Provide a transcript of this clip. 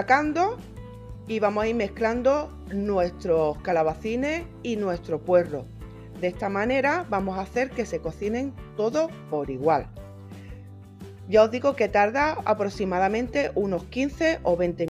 sacando y vamos a ir mezclando nuestros calabacines y nuestro puerro. De esta manera vamos a hacer que se cocinen todos por igual. Ya os digo que tarda aproximadamente unos 15 o 20